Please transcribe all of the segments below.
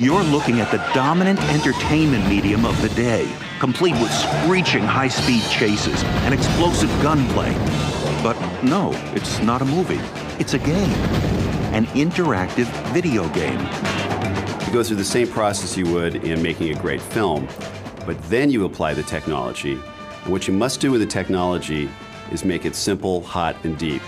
You're looking at the dominant entertainment medium of the day, complete with screeching high-speed chases and explosive gunplay. But no, it's not a movie. It's a game. An interactive video game. You go through the same process you would in making a great film, but then you apply the technology. And what you must do with the technology is make it simple, hot, and deep.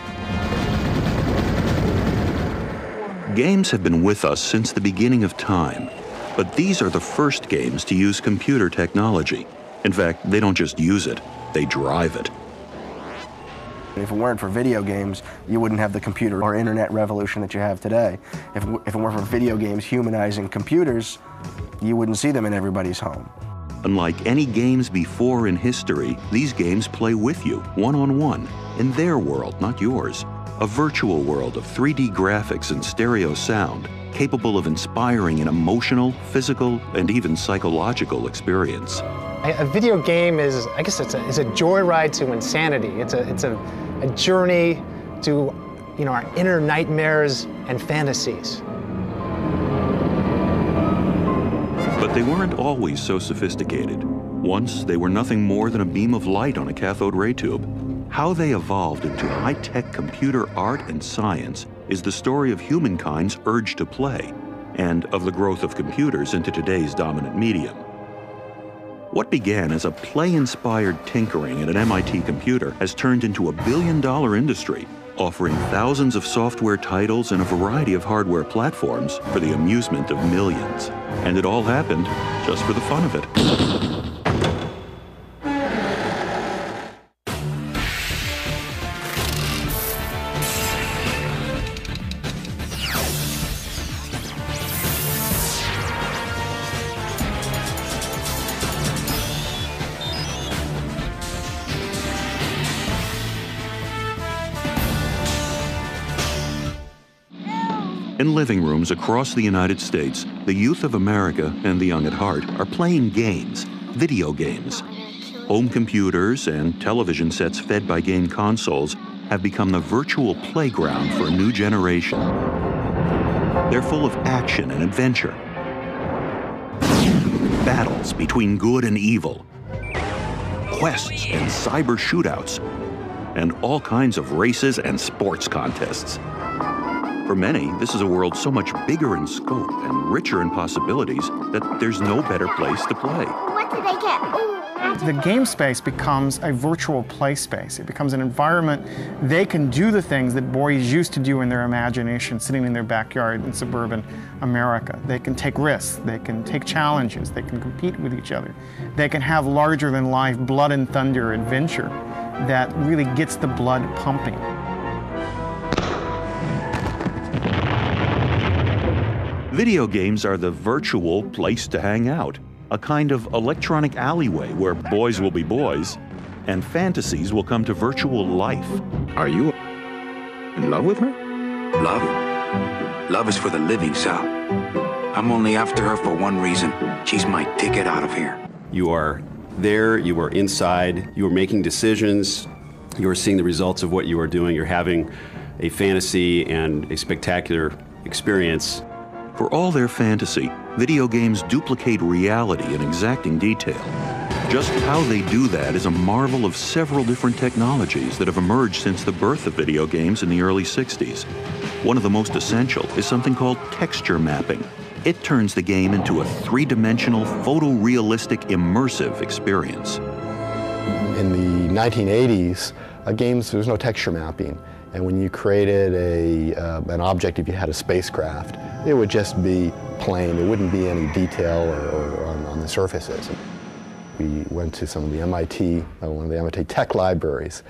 Games have been with us since the beginning of time, but these are the first games to use computer technology. In fact, they don't just use it, they drive it. If it weren't for video games, you wouldn't have the computer or internet revolution that you have today. If, if it weren't for video games humanizing computers, you wouldn't see them in everybody's home. Unlike any games before in history, these games play with you, one on one, in their world, not yours a virtual world of 3D graphics and stereo sound capable of inspiring an emotional, physical, and even psychological experience. A video game is, I guess it's a, it's a joyride to insanity. It's a, it's a, a journey to, you know, our inner nightmares and fantasies. But they weren't always so sophisticated. Once, they were nothing more than a beam of light on a cathode ray tube. How they evolved into high-tech computer art and science is the story of humankind's urge to play and of the growth of computers into today's dominant medium. What began as a play-inspired tinkering at an MIT computer has turned into a billion-dollar industry, offering thousands of software titles and a variety of hardware platforms for the amusement of millions. And it all happened just for the fun of it. In living rooms across the United States, the youth of America and the young at heart are playing games, video games. Home computers and television sets fed by game consoles have become the virtual playground for a new generation. They're full of action and adventure, battles between good and evil, quests and cyber shootouts, and all kinds of races and sports contests. For many, this is a world so much bigger in scope and richer in possibilities that there's no better place to play. What did I get? The game space becomes a virtual play space. It becomes an environment they can do the things that boys used to do in their imagination, sitting in their backyard in suburban America. They can take risks, they can take challenges, they can compete with each other. They can have larger than life blood and thunder adventure that really gets the blood pumping. Video games are the virtual place to hang out, a kind of electronic alleyway where boys will be boys and fantasies will come to virtual life. Are you in love with her? Love? Love is for the living, Sal. I'm only after her for one reason. She's my ticket out of here. You are there, you are inside, you are making decisions, you are seeing the results of what you are doing, you're having a fantasy and a spectacular experience for all their fantasy, video games duplicate reality in exacting detail. Just how they do that is a marvel of several different technologies that have emerged since the birth of video games in the early 60s. One of the most essential is something called texture mapping. It turns the game into a three-dimensional, photorealistic, immersive experience. In the 1980s, uh, games, there was no texture mapping. And when you created a, uh, an object, if you had a spacecraft, it would just be plain. There wouldn't be any detail or, or on, on, the surfaces. We went to some of the MIT, uh, one of the MIT tech libraries,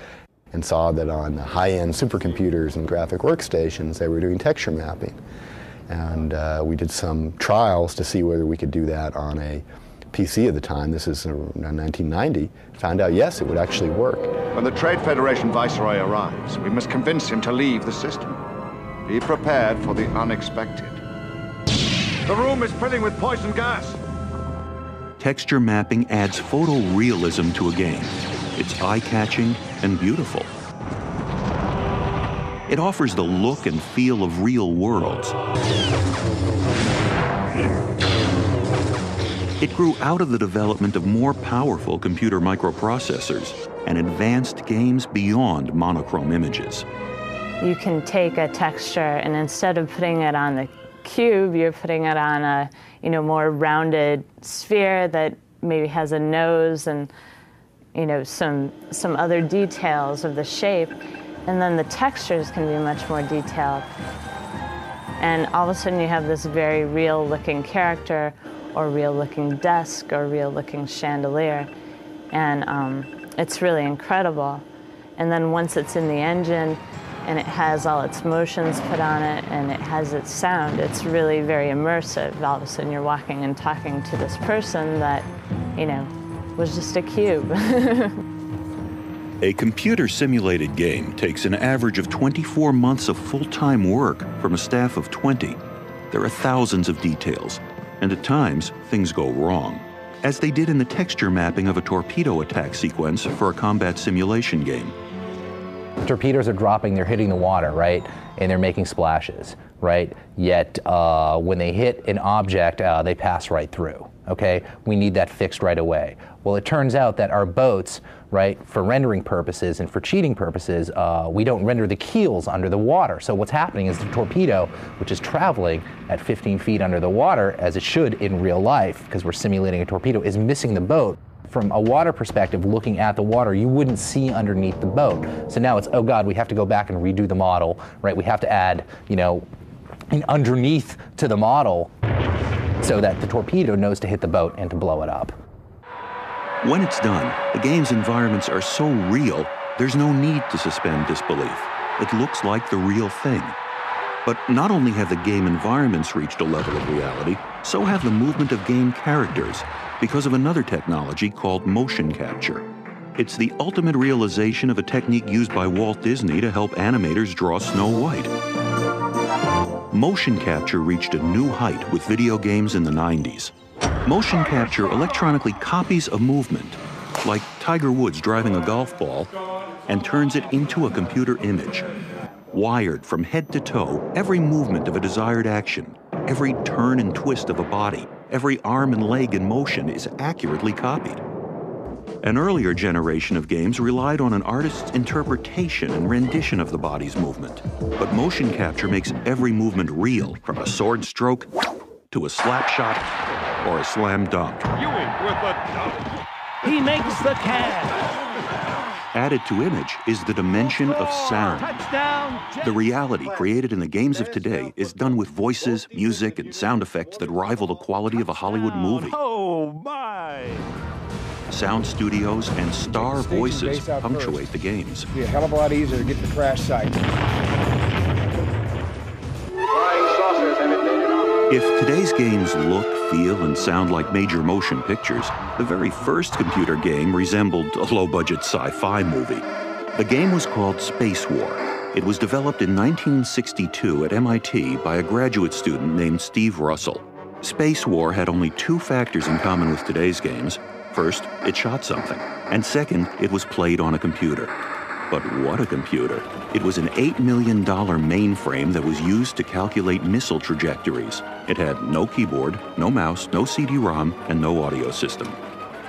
and saw that on high-end supercomputers and graphic workstations, they were doing texture mapping. And uh, we did some trials to see whether we could do that on a PC at the time, this is 1990, found out yes, it would actually work. When the Trade Federation Viceroy arrives, we must convince him to leave the system. Be prepared for the unexpected. The room is filling with poison gas. Texture mapping adds photorealism to a game. It's eye-catching and beautiful. It offers the look and feel of real worlds. It grew out of the development of more powerful computer microprocessors and advanced games beyond monochrome images. You can take a texture and instead of putting it on the cube, you're putting it on a you know more rounded sphere that maybe has a nose and you know some some other details of the shape, and then the textures can be much more detailed. And all of a sudden, you have this very real-looking character, or real-looking desk, or real-looking chandelier, and um, it's really incredible. And then once it's in the engine, and it has all its motions put on it and it has its sound. It's really very immersive. All of a sudden you're walking and talking to this person that, you know, was just a cube. a computer simulated game takes an average of 24 months of full-time work from a staff of 20. There are thousands of details, and at times things go wrong, as they did in the texture mapping of a torpedo attack sequence for a combat simulation game torpedoes are dropping, they're hitting the water, right? And they're making splashes, right? Yet uh, when they hit an object, uh, they pass right through, okay? We need that fixed right away. Well, it turns out that our boats, right, for rendering purposes and for cheating purposes, uh, we don't render the keels under the water. So what's happening is the torpedo, which is traveling at 15 feet under the water, as it should in real life, because we're simulating a torpedo, is missing the boat from a water perspective, looking at the water, you wouldn't see underneath the boat. So now it's, oh God, we have to go back and redo the model, right? We have to add, you know, an underneath to the model so that the torpedo knows to hit the boat and to blow it up. When it's done, the game's environments are so real, there's no need to suspend disbelief. It looks like the real thing. But not only have the game environments reached a level of reality, so have the movement of game characters, because of another technology called motion capture. It's the ultimate realization of a technique used by Walt Disney to help animators draw Snow White. Motion capture reached a new height with video games in the 90s. Motion capture electronically copies a movement, like Tiger Woods driving a golf ball, and turns it into a computer image. Wired from head to toe, every movement of a desired action, every turn and twist of a body, every arm and leg in motion is accurately copied. An earlier generation of games relied on an artist's interpretation and rendition of the body's movement. But motion capture makes every movement real, from a sword stroke to a slap shot or a slam dunk. Ewing with a dunk. He makes the catch. Added to image is the dimension of sound. The reality created in the games of today is done with voices, music, and sound effects that rival the quality of a Hollywood movie. Oh my! Sound studios and star voices punctuate the games. It'd be a hell of a lot easier to get the crash site. If today's games look, feel, and sound like major motion pictures, the very first computer game resembled a low-budget sci-fi movie. The game was called Space War. It was developed in 1962 at MIT by a graduate student named Steve Russell. Space War had only two factors in common with today's games. First, it shot something, and second, it was played on a computer. But what a computer. It was an $8 million mainframe that was used to calculate missile trajectories. It had no keyboard, no mouse, no CD-ROM, and no audio system.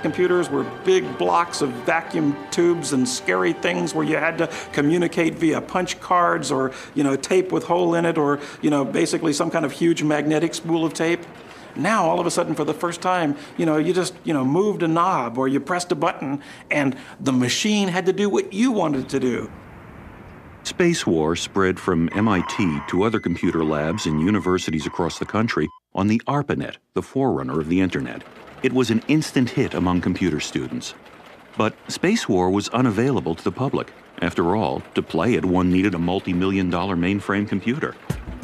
Computers were big blocks of vacuum tubes and scary things where you had to communicate via punch cards or, you know, tape with hole in it or, you know, basically some kind of huge magnetic spool of tape. Now, all of a sudden, for the first time, you know, you just, you know, moved a knob or you pressed a button and the machine had to do what you wanted to do. Spacewar spread from MIT to other computer labs and universities across the country on the ARPANET, the forerunner of the Internet. It was an instant hit among computer students. But Spacewar was unavailable to the public. After all, to play it, one needed a multi million dollar mainframe computer.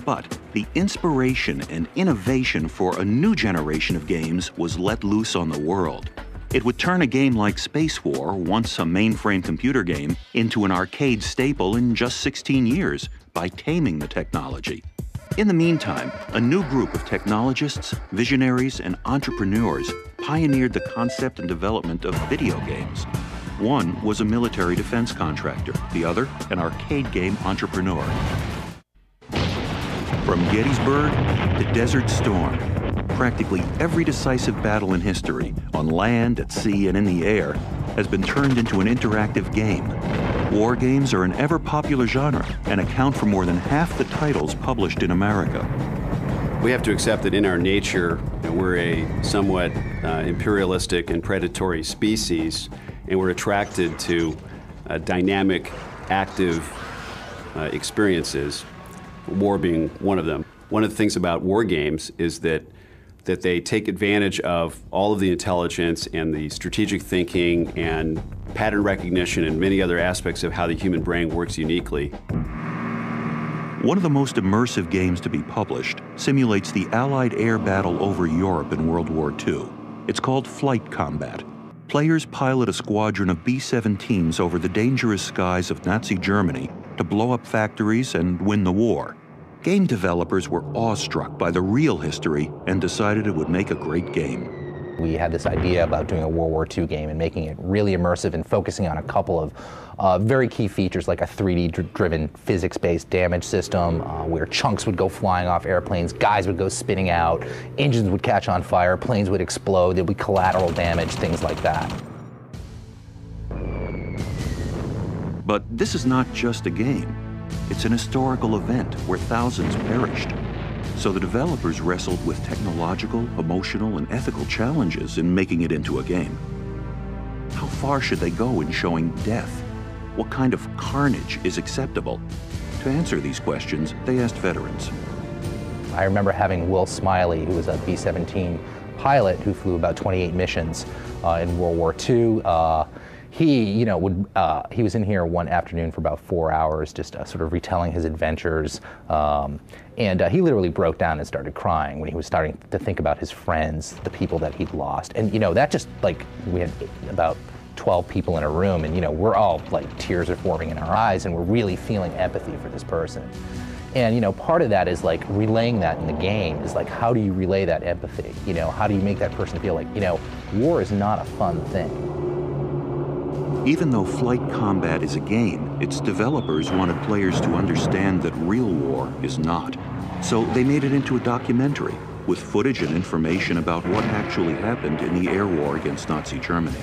But the inspiration and innovation for a new generation of games was let loose on the world. It would turn a game like Spacewar, once a mainframe computer game, into an arcade staple in just 16 years by taming the technology. In the meantime, a new group of technologists, visionaries, and entrepreneurs pioneered the concept and development of video games. One was a military defense contractor, the other, an arcade game entrepreneur. From Gettysburg to Desert Storm, practically every decisive battle in history, on land, at sea, and in the air, has been turned into an interactive game. War games are an ever popular genre and account for more than half the titles published in America. We have to accept that in our nature, we're a somewhat uh, imperialistic and predatory species, and we're attracted to uh, dynamic, active uh, experiences, war being one of them. One of the things about war games is that that they take advantage of all of the intelligence and the strategic thinking and pattern recognition and many other aspects of how the human brain works uniquely. One of the most immersive games to be published simulates the Allied air battle over Europe in World War II. It's called Flight Combat. Players pilot a squadron of B 17s over the dangerous skies of Nazi Germany to blow up factories and win the war. Game developers were awestruck by the real history and decided it would make a great game. We had this idea about doing a World War II game and making it really immersive and focusing on a couple of uh, very key features like a 3D dr driven physics based damage system uh, where chunks would go flying off airplanes, guys would go spinning out, engines would catch on fire, planes would explode, there'd be collateral damage, things like that. But this is not just a game. It's an historical event where thousands perished. So the developers wrestled with technological, emotional, and ethical challenges in making it into a game. How far should they go in showing death? What kind of carnage is acceptable? To answer these questions, they asked veterans. I remember having Will Smiley, who was a B 17 pilot who flew about 28 missions uh, in World War II. Uh, he, you know, would uh, he was in here one afternoon for about four hours, just uh, sort of retelling his adventures, um, and uh, he literally broke down and started crying when he was starting to think about his friends, the people that he'd lost, and you know that just like we had about 12 people in a room, and you know we're all like tears are forming in our eyes, and we're really feeling empathy for this person. And you know, part of that is like relaying that in the game is like how do you relay that empathy? You know, how do you make that person feel like, you know, war is not a fun thing. Even though flight combat is a game, its developers wanted players to understand that real war is not. So they made it into a documentary with footage and information about what actually happened in the air war against Nazi Germany.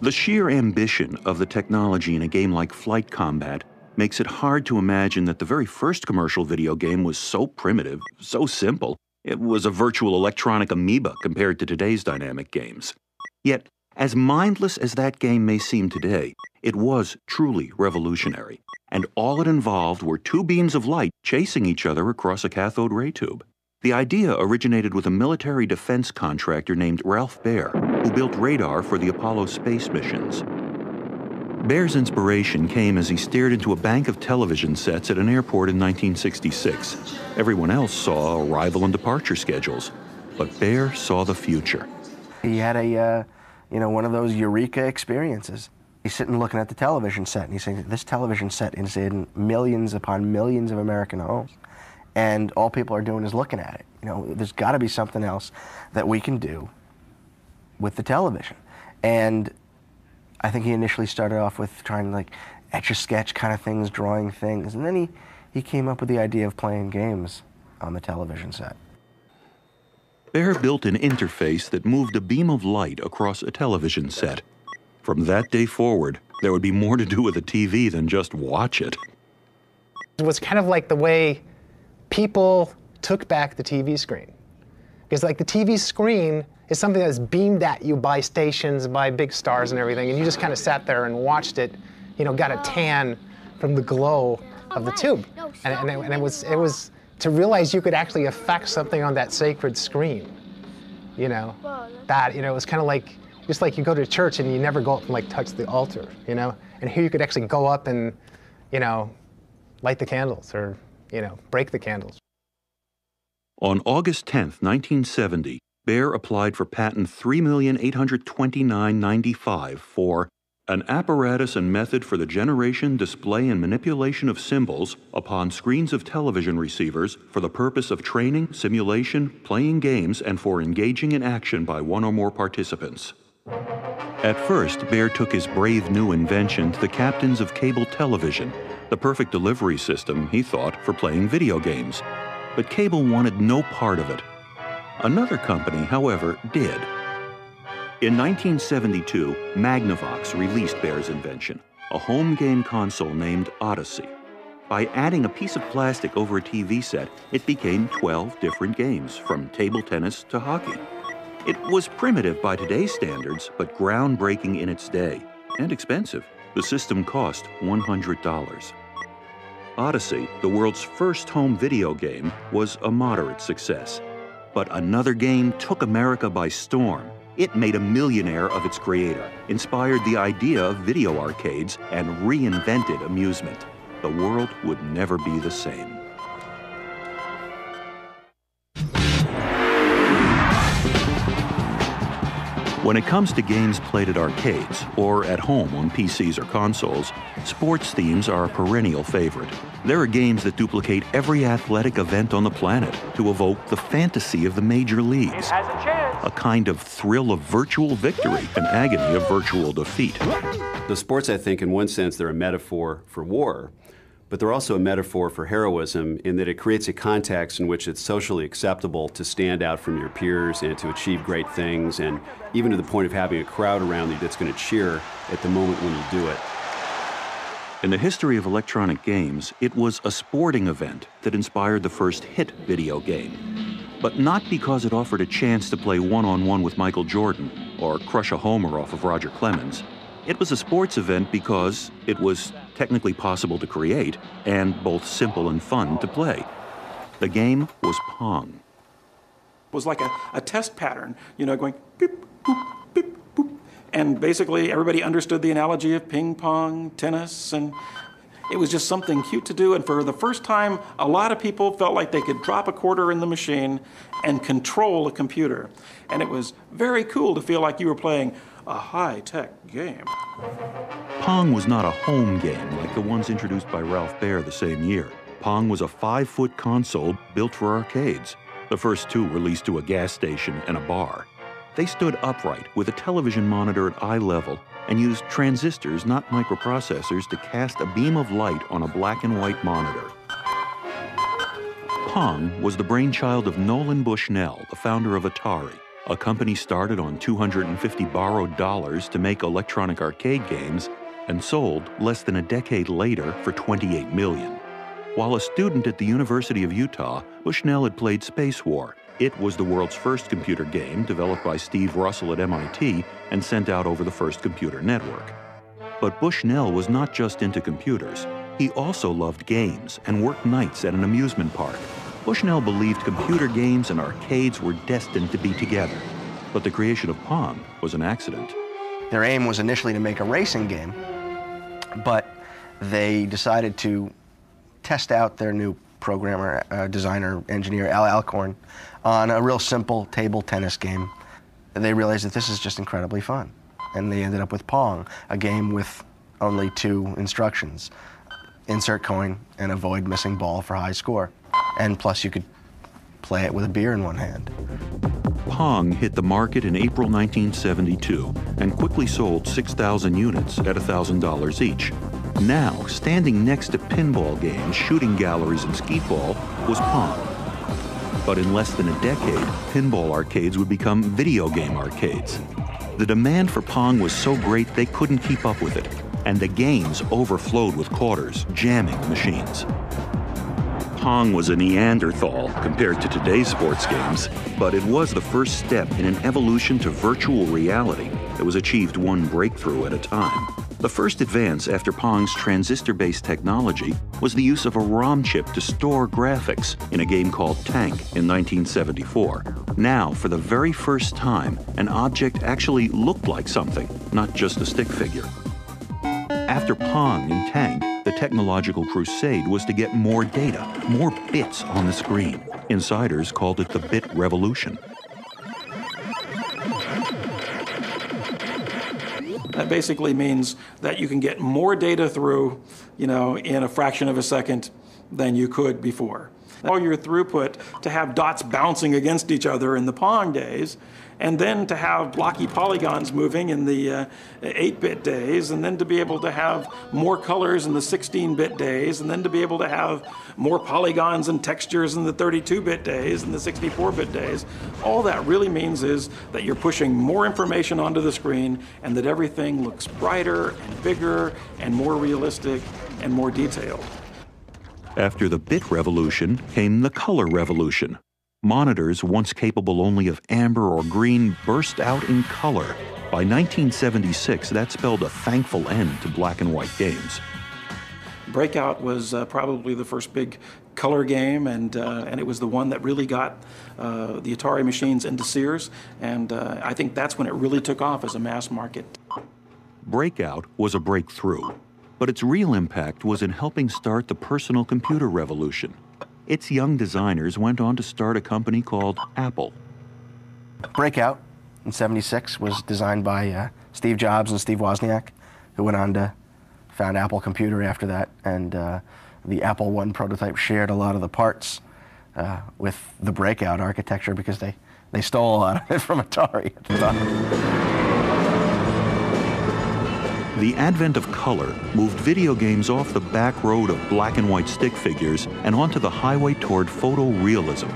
The sheer ambition of the technology in a game like Flight Combat makes it hard to imagine that the very first commercial video game was so primitive, so simple, it was a virtual electronic amoeba compared to today's dynamic games. Yet, as mindless as that game may seem today, it was truly revolutionary, and all it involved were two beams of light chasing each other across a cathode ray tube. The idea originated with a military defense contractor named Ralph Baer, who built radar for the Apollo space missions. Baer's inspiration came as he stared into a bank of television sets at an airport in 1966. Everyone else saw arrival and departure schedules, but Baer saw the future. He had a uh you know, one of those eureka experiences. He's sitting looking at the television set and he's saying, this television set is in millions upon millions of American homes. And all people are doing is looking at it. You know, there's got to be something else that we can do with the television. And I think he initially started off with trying to like etch a sketch kind of things, drawing things. And then he, he came up with the idea of playing games on the television set. Baer built an interface that moved a beam of light across a television set. From that day forward, there would be more to do with a TV than just watch it. It was kind of like the way people took back the TV screen. Because like the TV screen is something that's beamed at you by stations, by big stars and everything, and you just kind of sat there and watched it, you know, got a tan from the glow of the tube. And, and, it, and it was, it was, to realize you could actually affect something on that sacred screen. You know, that, you know, it was kind of like, just like you go to church and you never go up and like touch the altar, you know? And here you could actually go up and, you know, light the candles or, you know, break the candles. On August 10, 1970, Baer applied for patent 3,829.95 for an apparatus and method for the generation, display, and manipulation of symbols upon screens of television receivers for the purpose of training, simulation, playing games, and for engaging in action by one or more participants. At first, Baer took his brave new invention to the captains of cable television, the perfect delivery system, he thought, for playing video games. but cable wanted no part of it. Another company, however, did. In 1972, Magnavox released Baer's invention, a home game console named Odyssey. By adding a piece of plastic over a TV set, it became 12 different games, from table tennis to hockey. It was primitive by today's standards, but groundbreaking in its day, and expensive. The system cost $100. Odyssey, the world's first home video game, was a moderate success. But another game took America by storm. It made a millionaire of its creator, inspired the idea of video arcades, and reinvented amusement. The world would never be the same. When it comes to games played at arcades or at home on PCs or consoles, sports themes are a perennial favorite. There are games that duplicate every athletic event on the planet to evoke the fantasy of the major leagues. A, a kind of thrill of virtual victory, an agony of virtual defeat. The sports, I think, in one sense, they're a metaphor for war but they're also a metaphor for heroism in that it creates a context in which it's socially acceptable to stand out from your peers and to achieve great things, and even to the point of having a crowd around you that's going to cheer at the moment when you do it. In the history of electronic games, it was a sporting event that inspired the first hit video game. But not because it offered a chance to play one on one with Michael Jordan or crush a homer off of Roger Clemens. It was a sports event because it was technically possible to create and both simple and fun to play. The game was Pong. It was like a, a test pattern, you know, going beep, boop, beep, boop. And basically, everybody understood the analogy of ping pong, tennis, and it was just something cute to do. And for the first time, a lot of people felt like they could drop a quarter in the machine and control a computer. And it was very cool to feel like you were playing a high-tech game. Pong was not a home game like the ones introduced by Ralph Baer the same year. Pong was a five-foot console built for arcades. The first two were leased to a gas station and a bar. They stood upright with a television monitor at eye level and used transistors, not microprocessors, to cast a beam of light on a black and white monitor. Pong was the brainchild of Nolan Bushnell, the founder of Atari. A company started on 250 borrowed dollars to make electronic arcade games and sold less than a decade later for 28 million. While a student at the University of Utah, Bushnell had played Space War. It was the world's first computer game developed by Steve Russell at MIT and sent out over the first computer network. But Bushnell was not just into computers. He also loved games and worked nights at an amusement park Bushnell believed computer games and arcades were destined to be together, but the creation of Pong was an accident. Their aim was initially to make a racing game, but they decided to test out their new programmer, uh, designer, engineer, Al Alcorn, on a real simple table tennis game. And they realized that this is just incredibly fun. And they ended up with Pong, a game with only two instructions insert coin and avoid missing ball for high score. And plus, you could play it with a beer in one hand. Pong hit the market in April 1972 and quickly sold 6,000 units at $1,000 each. Now, standing next to pinball games, shooting galleries, and skeetball was Pong. But in less than a decade, pinball arcades would become video game arcades. The demand for Pong was so great they couldn't keep up with it, and the games overflowed with quarters, jamming the machines. Pong was a Neanderthal compared to today's sports games, but it was the first step in an evolution to virtual reality that was achieved one breakthrough at a time. The first advance after Pong's transistor-based technology was the use of a ROM chip to store graphics in a game called Tank in 1974. Now, for the very first time, an object actually looked like something, not just a stick figure. After Pong and Tank, the technological crusade was to get more data, more bits on the screen. Insiders called it the bit revolution. That basically means that you can get more data through, you know, in a fraction of a second than you could before. all your throughput to have dots bouncing against each other in the Pong days, and then to have blocky polygons moving in the uh, 8-bit days, and then to be able to have more colors in the 16-bit days, and then to be able to have more polygons and textures in the 32-bit days and the 64-bit days. All that really means is that you're pushing more information onto the screen and that everything looks brighter and bigger and more realistic and more detailed. After the bit revolution came the color revolution. Monitors, once capable only of amber or green, burst out in color. By 1976, that spelled a thankful end to black and white games. Breakout was uh, probably the first big color game, and uh, and it was the one that really got uh, the Atari machines into Sears, and uh, I think that's when it really took off as a mass market. Breakout was a breakthrough, but its real impact was in helping start the personal computer revolution. Its young designers went on to start a company called Apple. Breakout in 76 was designed by uh, Steve Jobs and Steve Wozniak, who went on to found Apple Computer after that. And uh, the Apple I prototype shared a lot of the parts uh, with the Breakout architecture because they, they stole a lot of it from Atari at the time. The advent of color moved video games off the back road of black and white stick figures and onto the highway toward photorealism.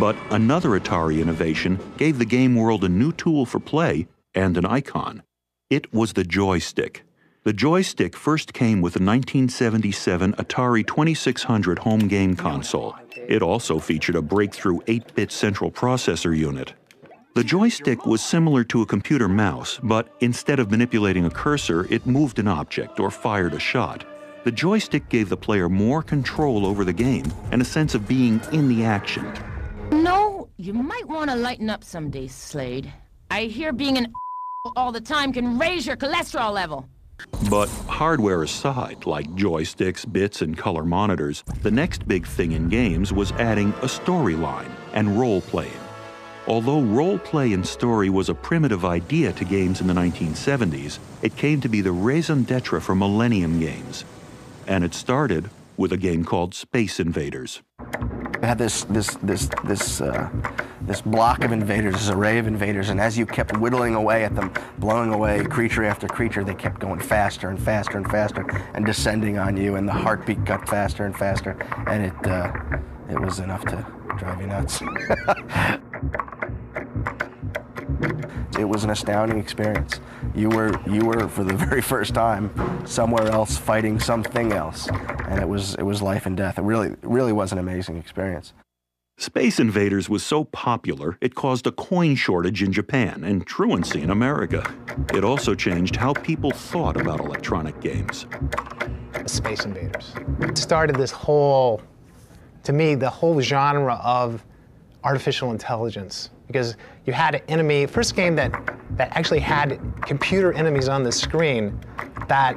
But another Atari innovation gave the game world a new tool for play and an icon. It was the joystick. The joystick first came with the 1977 Atari 2600 home game console. It also featured a breakthrough 8 bit central processor unit. The joystick was similar to a computer mouse, but instead of manipulating a cursor, it moved an object or fired a shot. The joystick gave the player more control over the game and a sense of being in the action. No, you might want to lighten up some days, Slade. I hear being an all the time can raise your cholesterol level. But hardware aside, like joysticks, bits, and color monitors, the next big thing in games was adding a storyline and role playing. Although role play and story was a primitive idea to games in the 1970s, it came to be the raison d'etre for Millennium games. And it started with a game called Space Invaders. It had this this this this uh, this block of invaders, this array of invaders, and as you kept whittling away at them, blowing away creature after creature, they kept going faster and faster and faster and descending on you, and the heartbeat got faster and faster, and it uh, it was enough to drive you nuts. it was an astounding experience. You were you were for the very first time somewhere else fighting something else, and it was it was life and death. It really really was an amazing experience. Space Invaders was so popular, it caused a coin shortage in Japan and truancy in America. It also changed how people thought about electronic games. Space Invaders it started this whole, to me, the whole genre of artificial intelligence because you had an enemy, first game that, that actually had computer enemies on the screen that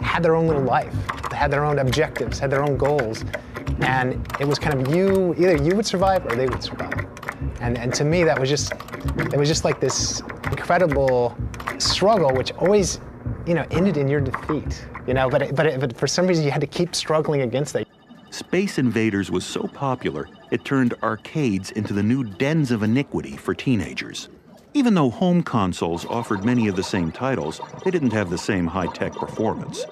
had their own little life, had their own objectives, had their own goals. And it was kind of you, either you would survive or they would survive. And, and to me, that was just, it was just like this incredible struggle, which always, you know, ended in your defeat. You know, but, it, but, it, but for some reason you had to keep struggling against it. Space Invaders was so popular, it turned arcades into the new dens of iniquity for teenagers. Even though home consoles offered many of the same titles, they didn't have the same high tech performance.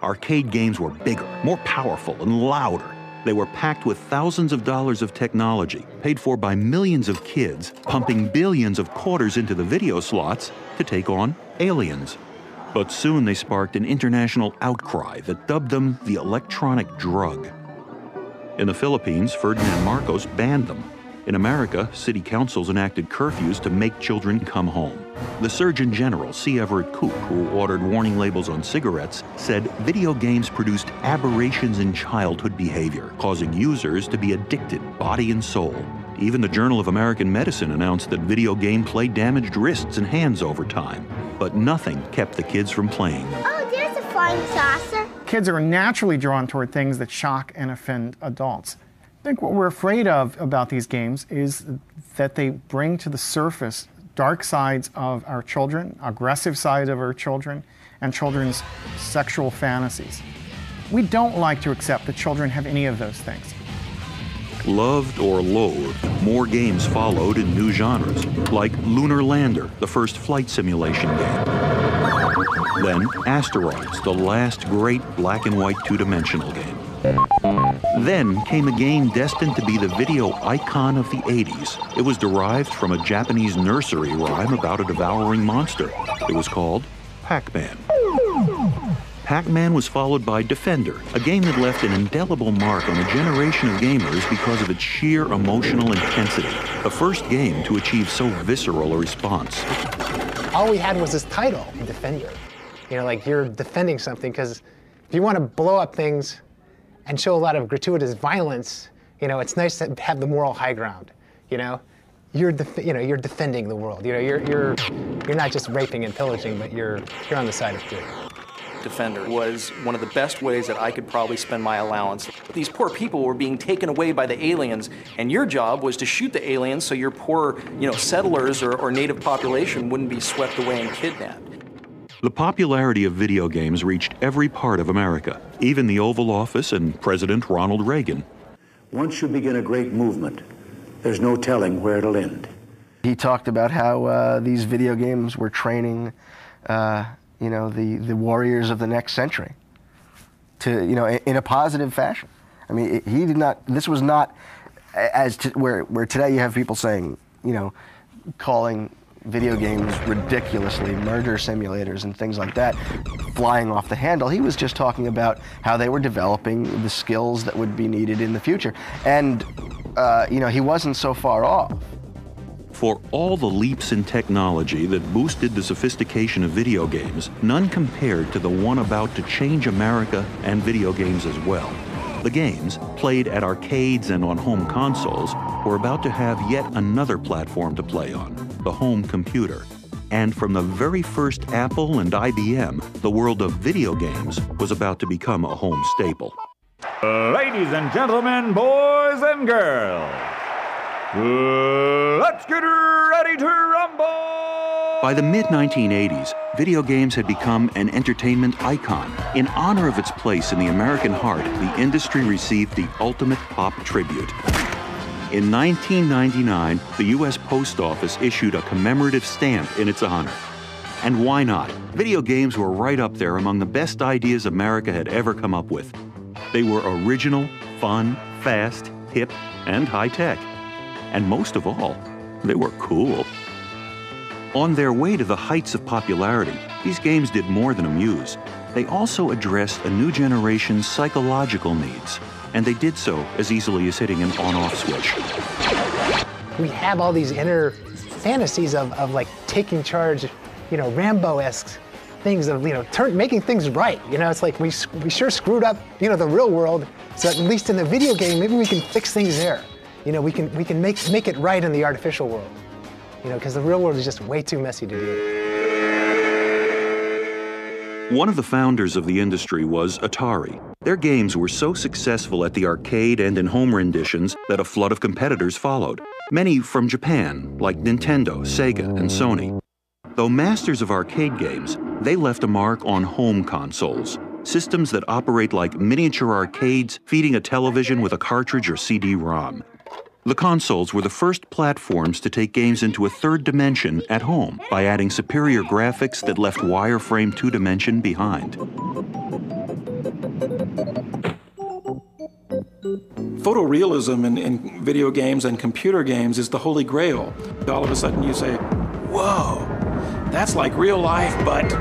Arcade games were bigger, more powerful, and louder. They were packed with thousands of dollars of technology, paid for by millions of kids, pumping billions of quarters into the video slots to take on aliens. But soon they sparked an international outcry that dubbed them the electronic drug. In the Philippines, Ferdinand Marcos banned them. In America, city councils enacted curfews to make children come home. The Surgeon General, C. Everett Koop, who ordered warning labels on cigarettes, said video games produced aberrations in childhood behavior, causing users to be addicted body and soul. Even the Journal of American Medicine announced that video game play damaged wrists and hands over time. But nothing kept the kids from playing. Oh, there's a flying saucer. Kids are naturally drawn toward things that shock and offend adults. I think what we're afraid of about these games is that they bring to the surface dark sides of our children, aggressive sides of our children, and children's sexual fantasies. We don't like to accept that children have any of those things. Loved or loathed, more games followed in new genres, like Lunar Lander, the first flight simulation game. Then Asteroids, the last great black and white two dimensional game. Then came a game destined to be the video icon of the 80s. It was derived from a Japanese nursery rhyme about a devouring monster. It was called Pac Man. Pac Man was followed by Defender, a game that left an indelible mark on a generation of gamers because of its sheer emotional intensity. The first game to achieve so visceral a response. All we had was this title, Defender. You know, like you're defending something because if you want to blow up things and show a lot of gratuitous violence, you know, it's nice to have the moral high ground. You know, you're you know you're defending the world. You know, you're you're you're not just raping and pillaging, but you're you're on the side of good. Defender was one of the best ways that I could probably spend my allowance. These poor people were being taken away by the aliens, and your job was to shoot the aliens so your poor, you know, settlers or, or native population wouldn't be swept away and kidnapped. The popularity of video games reached every part of America, even the Oval Office and President Ronald Reagan. Once you begin a great movement, there's no telling where it'll end. He talked about how uh, these video games were training, uh, you know, the, the warriors of the next century to, you know, in a positive fashion. I mean, it, he did not, this was not as to where, where today you have people saying, you know, calling video games ridiculously, murder simulators and things like that, flying off the handle. He was just talking about how they were developing the skills that would be needed in the future. And, uh, you know, he wasn't so far off. For all the leaps in technology that boosted the sophistication of video games, none compared to the one about to change America and video games as well. The games, played at arcades and on home consoles, were about to have yet another platform to play on the home computer. And from the very first Apple and IBM, the world of video games was about to become a home staple. Ladies and gentlemen, boys and girls, let's get ready to rumble! By the mid 1980s, video games had become an entertainment icon. In honor of its place in the American heart, the industry received the ultimate pop tribute. In 1999, the U.S. Post Office issued a commemorative stamp in its honor. And why not? Video games were right up there among the best ideas America had ever come up with. They were original, fun, fast, hip, and high tech. And most of all, they were cool. On their way to the heights of popularity, these games did more than amuse. They also addressed a new generation's psychological needs and they did so as easily as hitting an on-off switch. We have all these inner fantasies of, of like taking charge, you know, Rambo-esque things of, you know, turn, making things right. You know, it's like we, we sure screwed up, you know, the real world, so at least in the video game, maybe we can fix things there. You know, we can, we can make, make it right in the artificial world. You know, because the real world is just way too messy to do. One of the founders of the industry was Atari. Their games were so successful at the arcade and in home renditions that a flood of competitors followed, many from Japan, like Nintendo, Sega, and Sony. Though masters of arcade games, they left a mark on home consoles, systems that operate like miniature arcades feeding a television with a cartridge or CD-ROM. The consoles were the first platforms to take games into a third dimension at home by adding superior graphics that left wireframe two dimension behind. Photorealism in, in video games and computer games is the holy grail. All of a sudden you say, whoa, that's like real life, but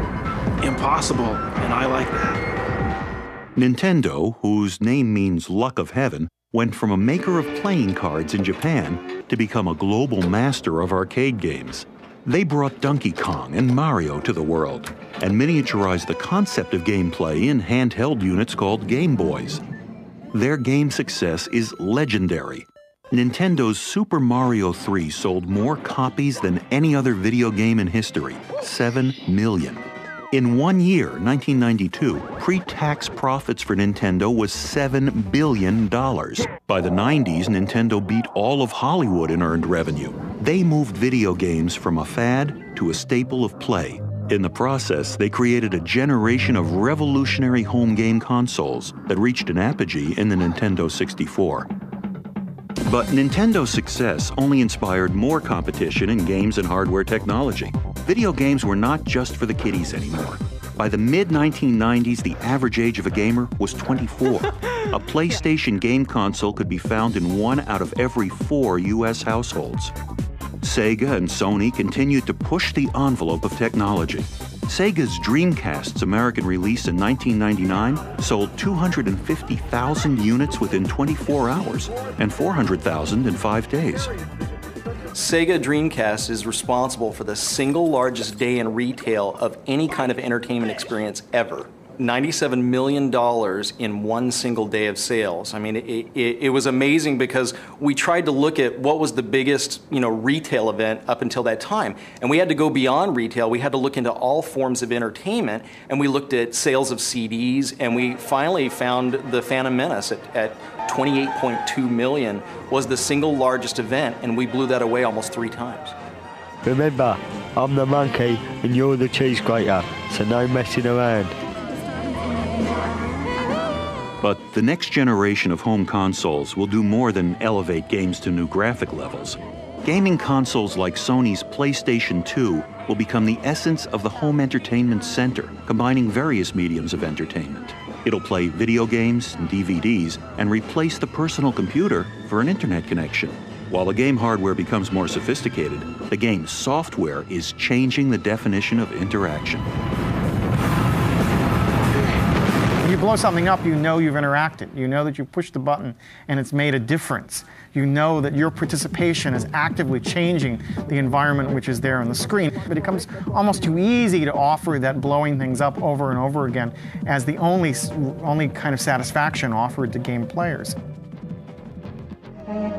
impossible, and I like that. Nintendo, whose name means luck of heaven, went from a maker of playing cards in Japan to become a global master of arcade games. They brought Donkey Kong and Mario to the world and miniaturized the concept of gameplay in handheld units called Game Boys. Their game success is legendary. Nintendo's Super Mario 3 sold more copies than any other video game in history 7 million. In one year, 1992, pre-tax profits for Nintendo was $7 billion. By the 90s, Nintendo beat all of Hollywood in earned revenue. They moved video games from a fad to a staple of play. In the process, they created a generation of revolutionary home game consoles that reached an apogee in the Nintendo 64. But Nintendo's success only inspired more competition in games and hardware technology. Video games were not just for the kiddies anymore. By the mid 1990s, the average age of a gamer was 24. a PlayStation game console could be found in one out of every four U.S. households. Sega and Sony continued to push the envelope of technology. Sega's Dreamcast's American release in 1999 sold 250,000 units within 24 hours and 400,000 in five days. Sega Dreamcast is responsible for the single largest day in retail of any kind of entertainment experience ever. $97 million in one single day of sales. I mean, it, it, it, was amazing because we tried to look at what was the biggest, you know, retail event up until that time. And we had to go beyond retail. We had to look into all forms of entertainment. And we looked at sales of CDs. And we finally found the Phantom Menace at, at 28.2 million was the single largest event. And we blew that away almost three times. Remember, I'm the monkey and you're the cheese grater, so no messing around. But the next generation of home consoles will do more than elevate games to new graphic levels. Gaming consoles like Sony's PlayStation 2 will become the essence of the home entertainment center, combining various mediums of entertainment. It'll play video games and DVDs and replace the personal computer for an internet connection. While the game hardware becomes more sophisticated, the game software is changing the definition of interaction. You blow something up, you know you've interacted. You know that you pushed the button and it's made a difference. You know that your participation is actively changing the environment which is there on the screen. But it becomes almost too easy to offer that blowing things up over and over again as the only, only kind of satisfaction offered to game players.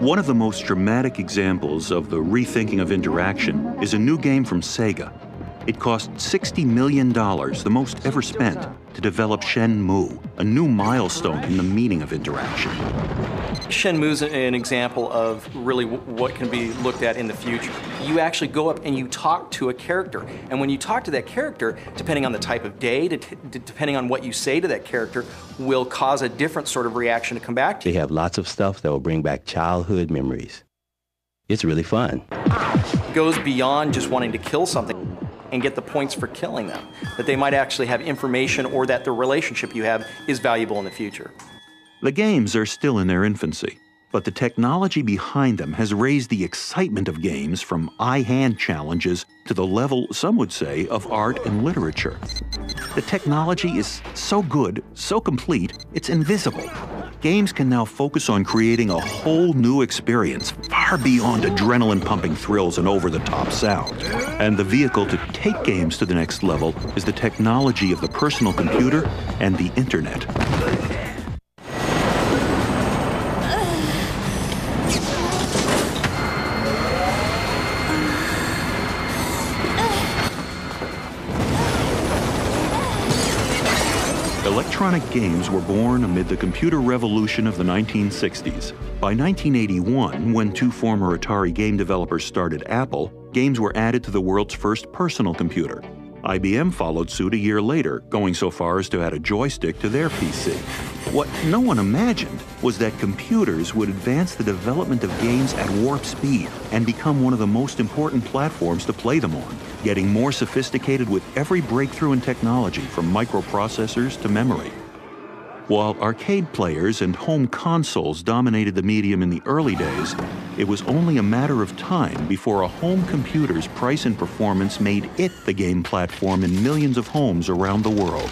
One of the most dramatic examples of the rethinking of interaction is a new game from Sega. It cost $60 million, the most ever spent, to develop Shenmue, a new milestone in the meaning of interaction. Shenmue is an example of really what can be looked at in the future. You actually go up and you talk to a character, and when you talk to that character, depending on the type of day, depending on what you say to that character, will cause a different sort of reaction to come back to you. They have lots of stuff that will bring back childhood memories. It's really fun. It goes beyond just wanting to kill something and get the points for killing them. That they might actually have information or that the relationship you have is valuable in the future. The games are still in their infancy, but the technology behind them has raised the excitement of games from eye hand challenges to the level, some would say, of art and literature. The technology is so good, so complete, it's invisible games can now focus on creating a whole new experience far beyond adrenaline pumping thrills and over the top sound. And the vehicle to take games to the next level is the technology of the personal computer and the internet. Electronic games were born amid the computer revolution of the 1960s. By 1981, when two former Atari game developers started Apple, games were added to the world's first personal computer. IBM followed suit a year later, going so far as to add a joystick to their PC. What no one imagined was that computers would advance the development of games at warp speed and become one of the most important platforms to play them on getting more sophisticated with every breakthrough in technology from microprocessors to memory. While arcade players and home consoles dominated the medium in the early days, it was only a matter of time before a home computer's price and performance made it the game platform in millions of homes around the world.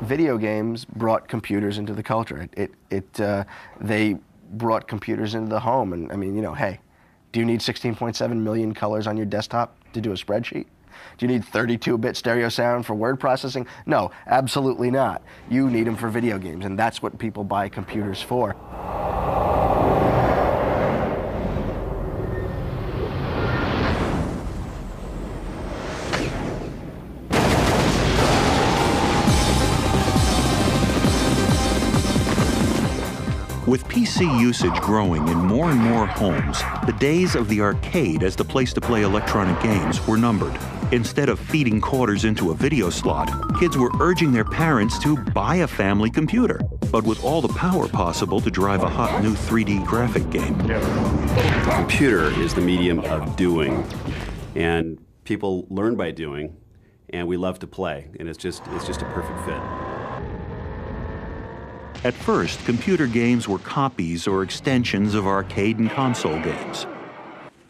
Video games brought computers into the culture. It, it, uh, they brought computers into the home. And I mean, you know, hey, do you need 16.7 million colors on your desktop to do a spreadsheet? Do you need 32-bit stereo sound for word processing? No, absolutely not. You need them for video games, and that's what people buy computers for. With PC usage growing in more and more homes, the days of the arcade as the place to play electronic games were numbered. Instead of feeding quarters into a video slot, kids were urging their parents to buy a family computer, but with all the power possible to drive a hot new 3D graphic game. The computer is the medium of doing, and people learn by doing, and we love to play, and it's just it's just a perfect fit. At first, computer games were copies or extensions of arcade and console games.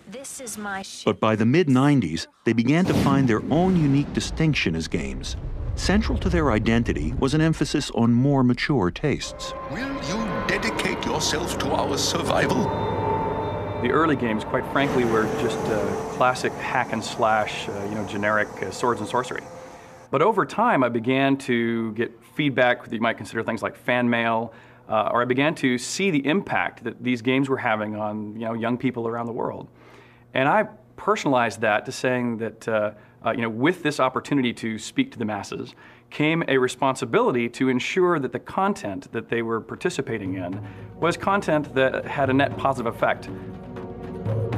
This is my ship. But by the mid 90s, they began to find their own unique distinction as games. Central to their identity was an emphasis on more mature tastes. Will you dedicate yourself to our survival? The early games, quite frankly, were just uh, classic hack and slash, uh, you know, generic uh, swords and sorcery. But over time, I began to get feedback that you might consider things like fan mail, uh, or I began to see the impact that these games were having on you know young people around the world. And I personalized that to saying that, uh, uh, you know, with this opportunity to speak to the masses came a responsibility to ensure that the content that they were participating in was content that had a net positive effect.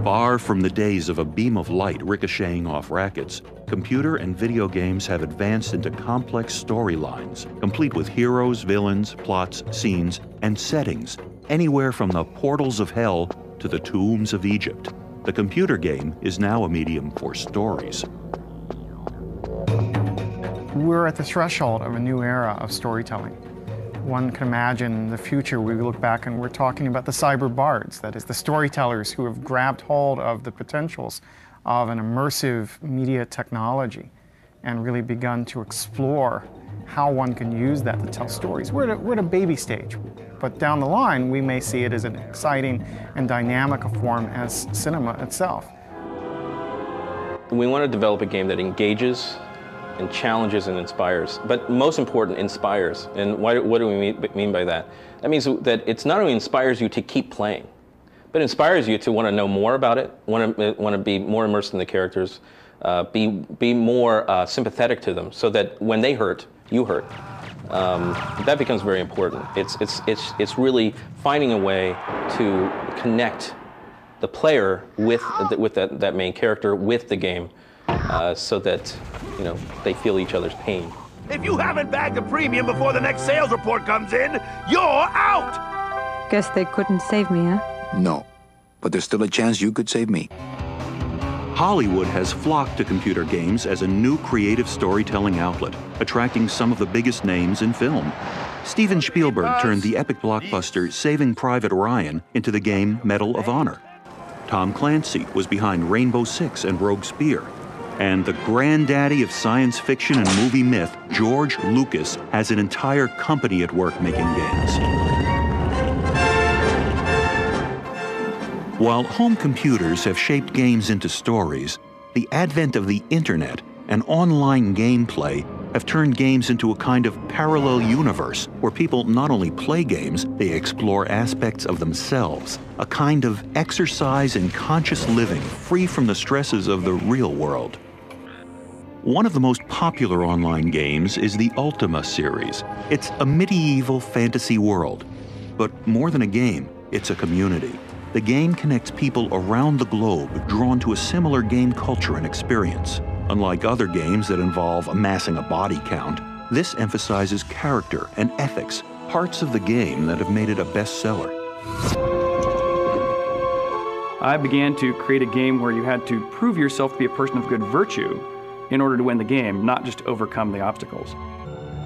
Far from the days of a beam of light ricocheting off rackets, computer and video games have advanced into complex storylines, complete with heroes, villains, plots, scenes, and settings, anywhere from the portals of hell to the tombs of Egypt. The computer game is now a medium for stories. We're at the threshold of a new era of storytelling. One can imagine the future, we look back and we're talking about the cyber bards, that is, the storytellers who have grabbed hold of the potentials of an immersive media technology and really begun to explore how one can use that to tell stories. We're at, a, we're at a baby stage, but down the line we may see it as an exciting and dynamic a form as cinema itself. We want to develop a game that engages and challenges and inspires, but most important, inspires. And why, what do we mean by that? That means that it's not only inspires you to keep playing, but inspires you to want to know more about it, want to, want to be more immersed in the characters, uh, be, be more uh, sympathetic to them so that when they hurt, you hurt. Um, that becomes very important. It's, it's, it's, it's really finding a way to connect the player with, with that, that main character, with the game, uh, so that you know, they feel each other's pain. If you haven't bagged a premium before the next sales report comes in, you're out! Guess they couldn't save me, huh? No, but there's still a chance you could save me. Hollywood has flocked to computer games as a new creative storytelling outlet, attracting some of the biggest names in film. Steven Spielberg turned the epic blockbuster Saving Private Ryan into the game Medal of Honor. Tom Clancy was behind Rainbow Six and Rogue Spear. And the granddaddy of science fiction and movie myth, George Lucas, has an entire company at work making games. While home computers have shaped games into stories, the advent of the internet and online gameplay have turned games into a kind of parallel universe where people not only play games, they explore aspects of themselves, a kind of exercise in conscious living free from the stresses of the real world. One of the most popular online games is the Ultima series. It's a medieval fantasy world. But more than a game, it's a community. The game connects people around the globe drawn to a similar game culture and experience. Unlike other games that involve amassing a body count, this emphasizes character and ethics, parts of the game that have made it a bestseller. I began to create a game where you had to prove yourself to be a person of good virtue in order to win the game, not just overcome the obstacles.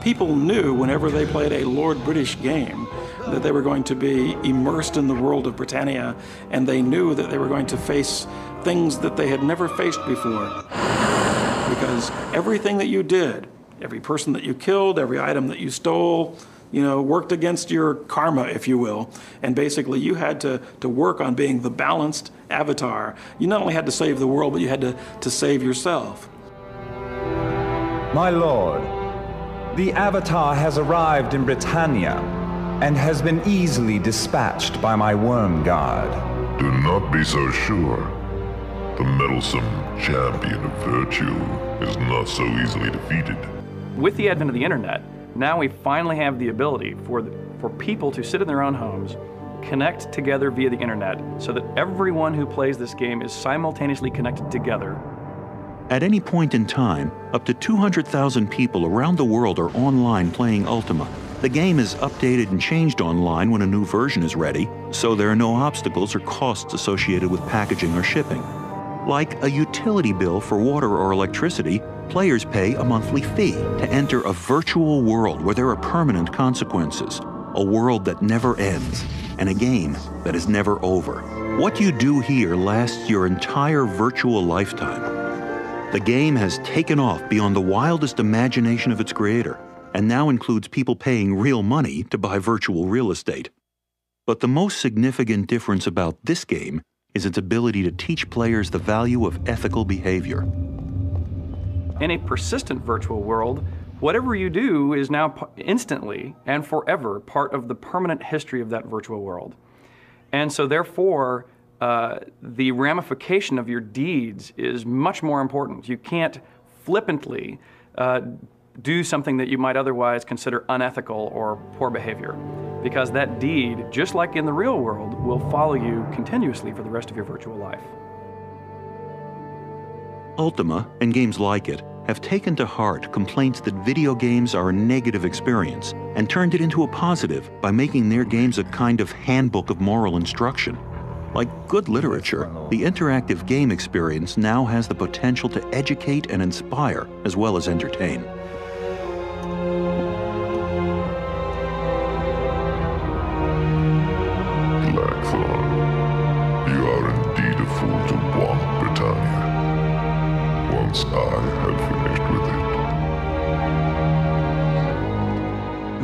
People knew whenever they played a Lord British game that they were going to be immersed in the world of Britannia, and they knew that they were going to face things that they had never faced before. Because everything that you did, every person that you killed, every item that you stole, you know, worked against your karma, if you will. And basically, you had to, to work on being the balanced avatar. You not only had to save the world, but you had to, to save yourself. My lord, the Avatar has arrived in Britannia and has been easily dispatched by my worm guard. Do not be so sure. The meddlesome champion of virtue is not so easily defeated. With the advent of the internet, now we finally have the ability for, the, for people to sit in their own homes, connect together via the internet, so that everyone who plays this game is simultaneously connected together At any point in time, up to 200,000 people around the world are online playing Ultima. The game is updated and changed online when a new version is ready, so there are no obstacles or costs associated with packaging or shipping. Like a utility bill for water or electricity, players pay a monthly fee to enter a virtual world where there are permanent consequences, a world that never ends, and a game that is never over. What you do here lasts your entire virtual lifetime. The game has taken off beyond the wildest imagination of its creator and now includes people paying real money to buy virtual real estate. But the most significant difference about this game is its ability to teach players the value of ethical behavior. In a persistent virtual world, whatever you do is now instantly and forever part of the permanent history of that virtual world. And so, therefore, uh, the ramification of your deeds is much more important. You can't flippantly uh, do something that you might otherwise consider unethical or poor behavior. Because that deed, just like in the real world, will follow you continuously for the rest of your virtual life. Ultima, and games like it, have taken to heart complaints that video games are a negative experience and turned it into a positive by making their games a kind of handbook of moral instruction. Like good literature, the interactive game experience now has the potential to educate and inspire as well as entertain.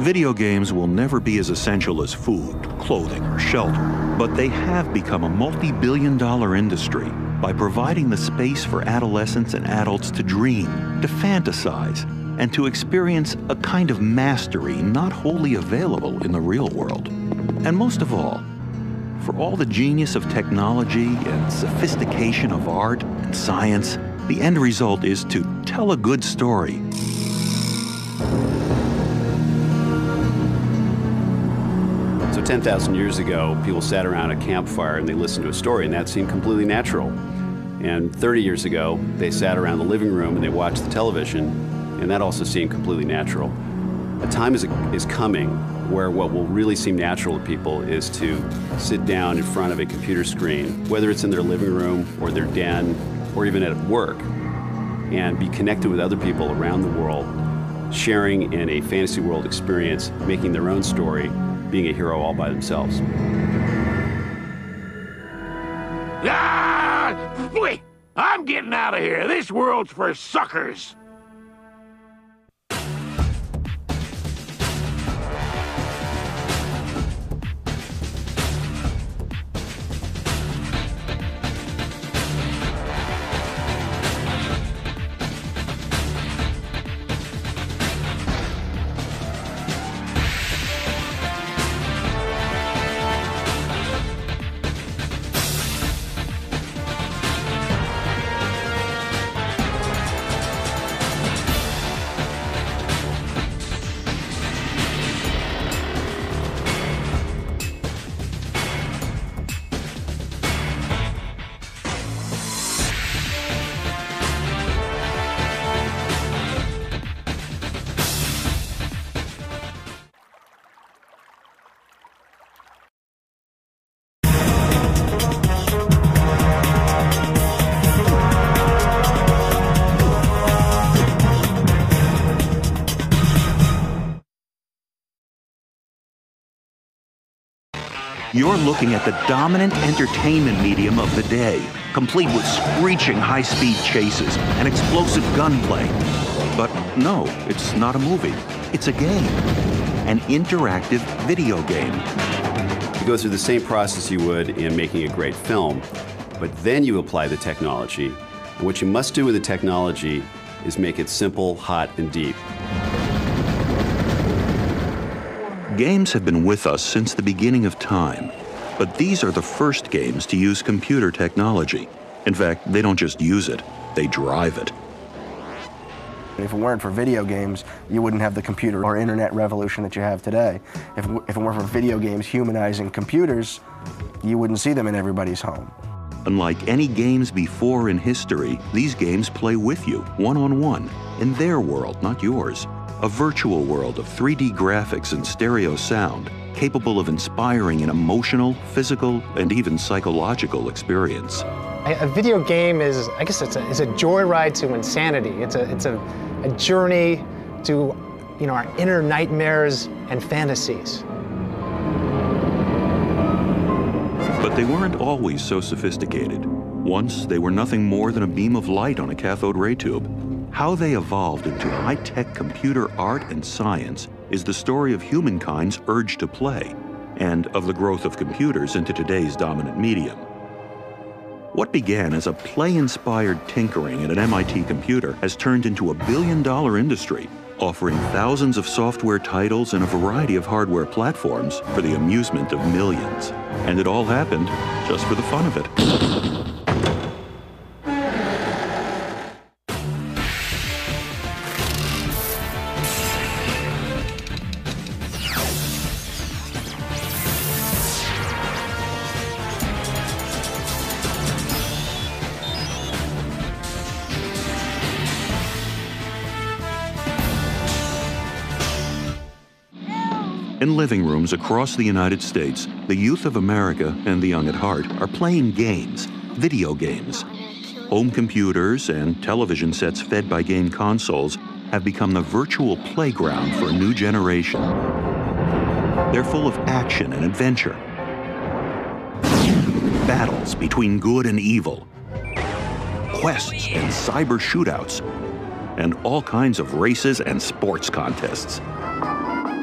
Video games will never be as essential as food, clothing, or shelter, but they have become a multi billion dollar industry by providing the space for adolescents and adults to dream, to fantasize, and to experience a kind of mastery not wholly available in the real world. And most of all, for all the genius of technology and sophistication of art and science, the end result is to tell a good story. 10,000 years ago, people sat around a campfire and they listened to a story, and that seemed completely natural. And 30 years ago, they sat around the living room and they watched the television, and that also seemed completely natural. A time is, is coming where what will really seem natural to people is to sit down in front of a computer screen, whether it's in their living room or their den or even at work, and be connected with other people around the world, sharing in a fantasy world experience, making their own story, being a hero all by themselves. Ah! Wait! I'm getting out of here. This world's for suckers. You're looking at the dominant entertainment medium of the day, complete with screeching high-speed chases and explosive gunplay. But no, it's not a movie. It's a game. An interactive video game. You go through the same process you would in making a great film, but then you apply the technology. And what you must do with the technology is make it simple, hot, and deep. Games have been with us since the beginning of time, but these are the first games to use computer technology. In fact, they don't just use it, they drive it. If it weren't for video games, you wouldn't have the computer or internet revolution that you have today. If, if it weren't for video games humanizing computers, you wouldn't see them in everybody's home. Unlike any games before in history, these games play with you, one on one, in their world, not yours. A virtual world of 3D graphics and stereo sound, capable of inspiring an emotional, physical, and even psychological experience. A video game is, I guess it's a, it's a joyride to insanity. It's a, it's a, a journey to, you know, our inner nightmares and fantasies. But they weren't always so sophisticated. Once, they were nothing more than a beam of light on a cathode ray tube. How they evolved into high-tech computer art and science is the story of humankind's urge to play, and of the growth of computers into today's dominant medium. What began as a play-inspired tinkering at an MIT computer has turned into a billion-dollar industry, offering thousands of software titles and a variety of hardware platforms for the amusement of millions. And it all happened just for the fun of it. Across the United States, the youth of America and the young at heart are playing games, video games. Home computers and television sets fed by game consoles have become the virtual playground for a new generation. They're full of action and adventure, battles between good and evil, quests and cyber shootouts, and all kinds of races and sports contests.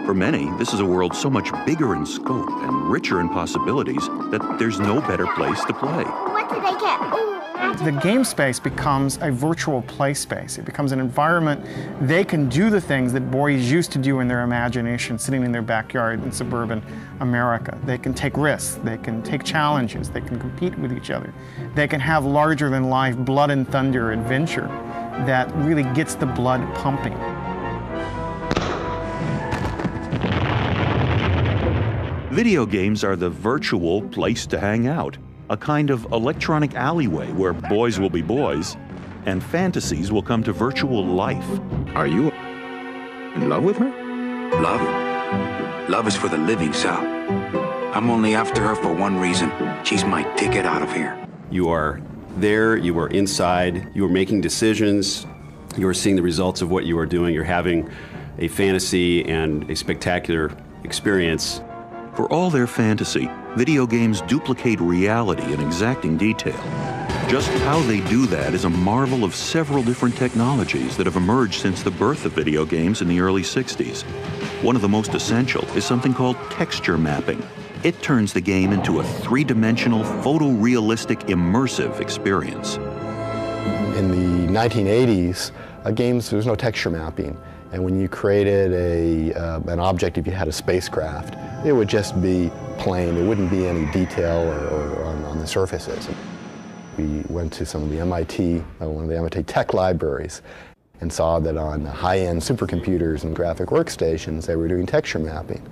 For many, this is a world so much bigger in scope and richer in possibilities that there's no better place to play. What did I get? The game space becomes a virtual play space. It becomes an environment they can do the things that boys used to do in their imagination, sitting in their backyard in suburban America. They can take risks, they can take challenges, they can compete with each other. They can have larger than life blood and thunder adventure that really gets the blood pumping. Video games are the virtual place to hang out, a kind of electronic alleyway where boys will be boys and fantasies will come to virtual life. Are you in love with her? Love? Love is for the living, Sal. I'm only after her for one reason. She's my ticket out of here. You are there, you are inside, you are making decisions, you are seeing the results of what you are doing, you're having a fantasy and a spectacular experience. For all their fantasy, video games duplicate reality in exacting detail. Just how they do that is a marvel of several different technologies that have emerged since the birth of video games in the early 60s. One of the most essential is something called texture mapping. It turns the game into a three-dimensional, photorealistic, immersive experience. In the 1980s, uh, games, there was no texture mapping. And when you created a, uh, an object, if you had a spacecraft, it would just be plain. There wouldn't be any detail or, or on, on, the surfaces. We went to some of the MIT, uh, one of the MIT tech libraries, and saw that on high-end supercomputers and graphic workstations, they were doing texture mapping.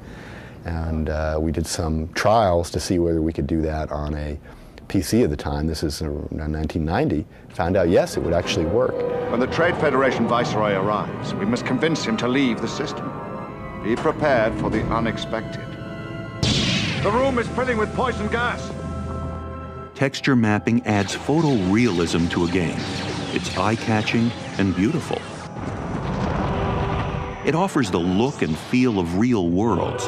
And uh, we did some trials to see whether we could do that on a PC at the time, this is 1990, found out yes, it would actually work. When the Trade Federation Viceroy arrives, we must convince him to leave the system. Be prepared for the unexpected. The room is filling with poison gas. Texture mapping adds photorealism to a game. It's eye-catching and beautiful. It offers the look and feel of real worlds.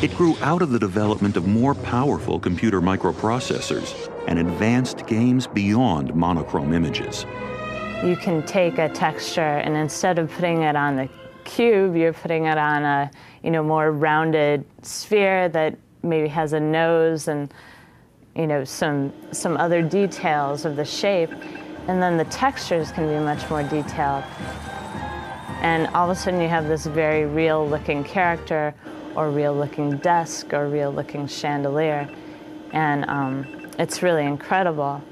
It grew out of the development of more powerful computer microprocessors and advanced games beyond monochrome images. You can take a texture and instead of putting it on the cube, you're putting it on a you know more rounded sphere that maybe has a nose and you know some some other details of the shape, and then the textures can be much more detailed. And all of a sudden you have this very real looking character or real looking desk or real looking chandelier. And um, it's really incredible.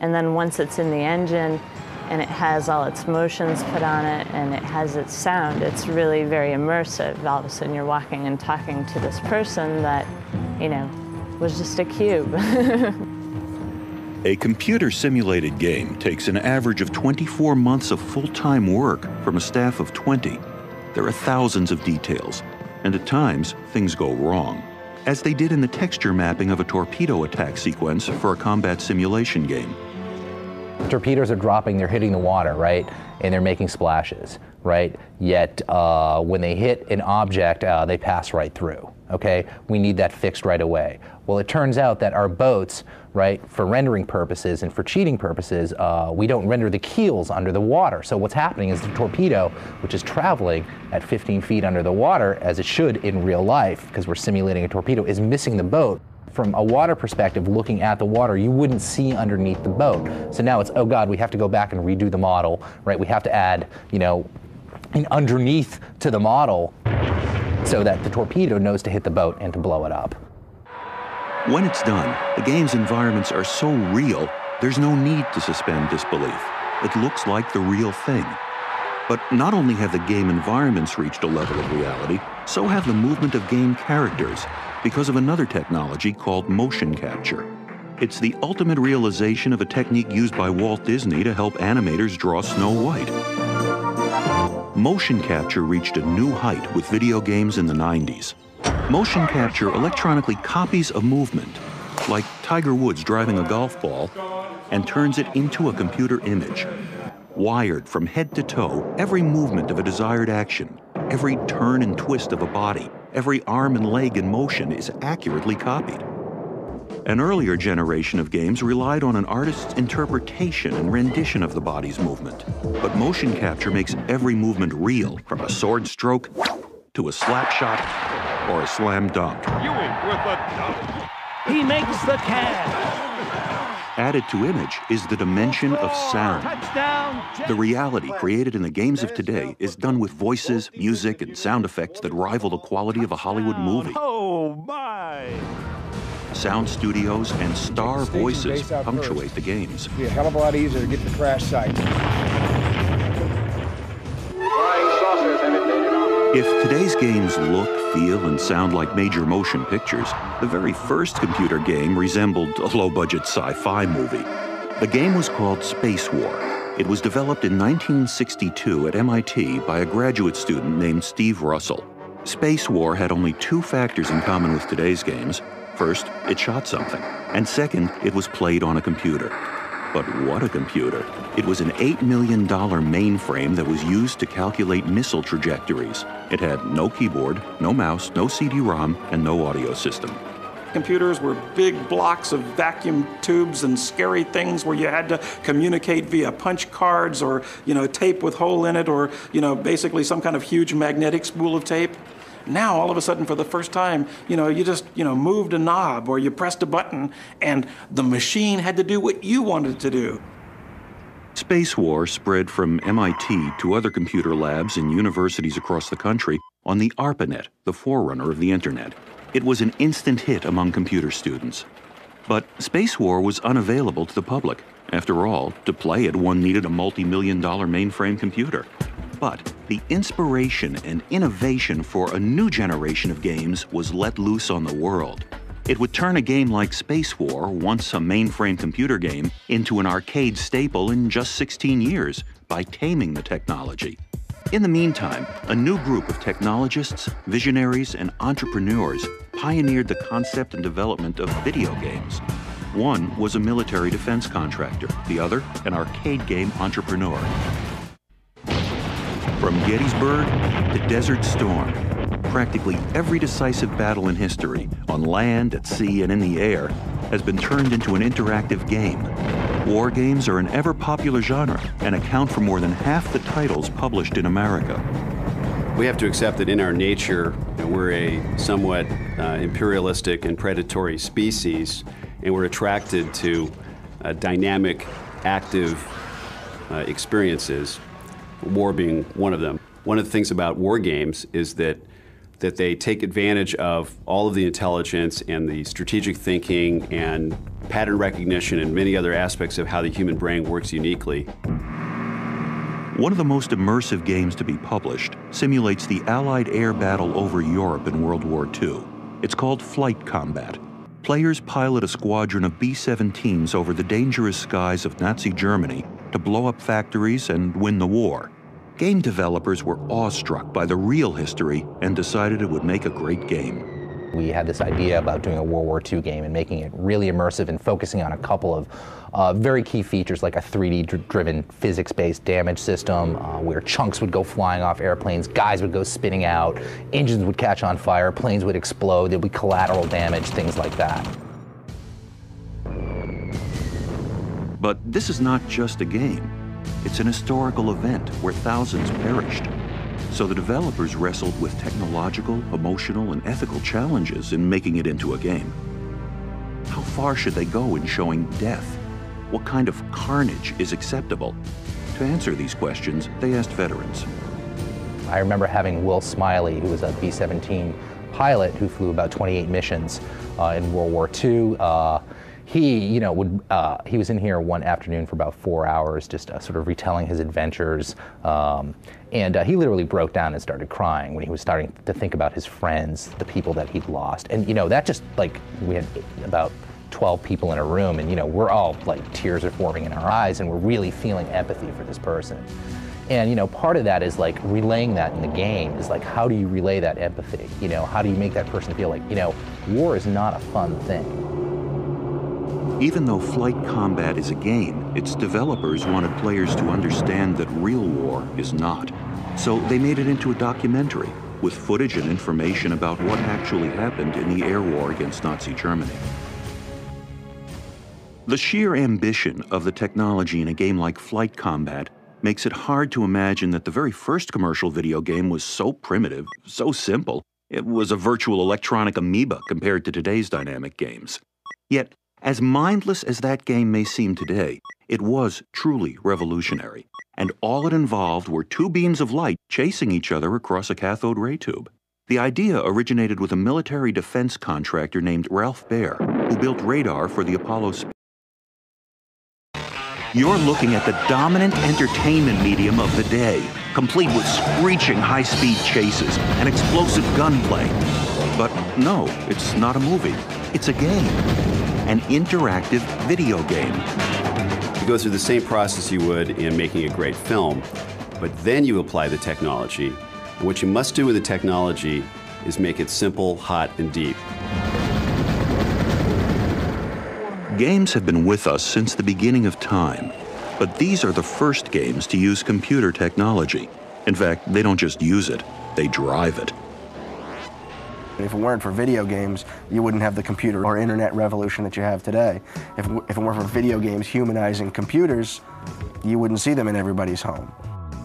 And then once it's in the engine and it has all its motions put on it and it has its sound, it's really very immersive. All of a sudden you're walking and talking to this person that you know, was just a cube. A computer simulated game takes an average of 24 months of full time work from a staff of 20. There are thousands of details, and at times things go wrong, as they did in the texture mapping of a torpedo attack sequence for a combat simulation game. Torpedoes are dropping, they're hitting the water, right? And they're making splashes, right? Yet uh, when they hit an object, uh, they pass right through, okay? We need that fixed right away. Well, it turns out that our boats, right, for rendering purposes and for cheating purposes, uh, we don't render the keels under the water. So what's happening is the torpedo, which is traveling at 15 feet under the water, as it should in real life, because we're simulating a torpedo, is missing the boat from a water perspective, looking at the water, you wouldn't see underneath the boat. So now it's, oh God, we have to go back and redo the model, right? We have to add, you know, an underneath to the model so that the torpedo knows to hit the boat and to blow it up. When it's done, the game's environments are so real, there's no need to suspend disbelief. It looks like the real thing. But not only have the game environments reached a level of reality, so have the movement of game characters, because of another technology called motion capture. It's the ultimate realization of a technique used by Walt Disney to help animators draw Snow White. Motion capture reached a new height with video games in the 90s. Motion capture electronically copies a movement, like Tiger Woods driving a golf ball, and turns it into a computer image. Wired from head to toe, every movement of a desired action, every turn and twist of a body, every arm and leg in motion is accurately copied. An earlier generation of games relied on an artist's interpretation and rendition of the body's movement. But motion capture makes every movement real, from a sword stroke to a slap shot or a slam dunk. Ewing with the dunk. He makes the catch. Added to image is the dimension of sound. The reality created in the games of today is done with voices, music, and sound effects that rival the quality of a Hollywood movie. Oh my. Sound studios and star voices punctuate the games. Be a hell of a lot easier to get the crash site. If today's games look, feel, and sound like major motion pictures, the very first computer game resembled a low budget sci fi movie. The game was called Space War. It was developed in 1962 at MIT by a graduate student named Steve Russell. Space War had only two factors in common with today's games. First, it shot something, and second, it was played on a computer. But what a computer! It was an $8 million mainframe that was used to calculate missile trajectories. It had no keyboard, no mouse, no CD ROM, and no audio system. Computers were big blocks of vacuum tubes and scary things where you had to communicate via punch cards or, you know, tape with hole in it or, you know, basically some kind of huge magnetic spool of tape. Now, all of a sudden, for the first time, you know, you just, you know, moved a knob or you pressed a button and the machine had to do what you wanted to do. Space War spread from MIT to other computer labs and universities across the country on the ARPANET, the forerunner of the Internet. It was an instant hit among computer students. But Space War was unavailable to the public. After all, to play it, one needed a multi million dollar mainframe computer. But the inspiration and innovation for a new generation of games was let loose on the world. It would turn a game like Space War, once a mainframe computer game, into an arcade staple in just 16 years by taming the technology. In the meantime, a new group of technologists, visionaries, and entrepreneurs pioneered the concept and development of video games. One was a military defense contractor, the other, an arcade game entrepreneur. From Gettysburg to Desert Storm, practically every decisive battle in history, on land, at sea, and in the air, has been turned into an interactive game. War games are an ever popular genre and account for more than half the titles published in America. We have to accept that in our nature, we're a somewhat uh, imperialistic and predatory species, and we're attracted to uh, dynamic, active uh, experiences, war being one of them. One of the things about war games is that that they take advantage of all of the intelligence and the strategic thinking and pattern recognition and many other aspects of how the human brain works uniquely. One of the most immersive games to be published simulates the Allied air battle over Europe in World War II. It's called flight combat. Players pilot a squadron of B 17s over the dangerous skies of Nazi Germany to blow up factories and win the war. Game developers were awestruck by the real history and decided it would make a great game. We had this idea about doing a World War II game and making it really immersive and focusing on a couple of uh, very key features like a 3D driven physics based damage system uh, where chunks would go flying off airplanes, guys would go spinning out, engines would catch on fire, planes would explode, there'd be collateral damage, things like that. But this is not just a game. It's an historical event where thousands perished. So the developers wrestled with technological, emotional, and ethical challenges in making it into a game. How far should they go in showing death? What kind of carnage is acceptable? To answer these questions, they asked veterans. I remember having Will Smiley, who was a B 17 pilot who flew about 28 missions uh, in World War II. Uh, he, you know, would uh, he was in here one afternoon for about four hours, just uh, sort of retelling his adventures, um, and uh, he literally broke down and started crying when he was starting to think about his friends, the people that he'd lost, and you know, that just like we had about 12 people in a room, and you know, we're all like tears are forming in our eyes, and we're really feeling empathy for this person. And you know, part of that is like relaying that in the game is like how do you relay that empathy? You know, how do you make that person feel like, you know, war is not a fun thing. Even though flight combat is a game, its developers wanted players to understand that real war is not. So they made it into a documentary with footage and information about what actually happened in the air war against Nazi Germany. The sheer ambition of the technology in a game like Flight Combat makes it hard to imagine that the very first commercial video game was so primitive, so simple, it was a virtual electronic amoeba compared to today's dynamic games. Yet, as mindless as that game may seem today, it was truly revolutionary, and all it involved were two beams of light chasing each other across a cathode ray tube. The idea originated with a military defense contractor named Ralph Baer, who built radar for the Apollo space. You're looking at the dominant entertainment medium of the day, complete with screeching high-speed chases and explosive gunplay. But no, it's not a movie. It's a game an interactive video game. You go through the same process you would in making a great film, but then you apply the technology. And what you must do with the technology is make it simple, hot, and deep. Games have been with us since the beginning of time, but these are the first games to use computer technology. In fact, they don't just use it, they drive it. If it weren't for video games, you wouldn't have the computer or internet revolution that you have today. If, if it weren't for video games humanizing computers, you wouldn't see them in everybody's home.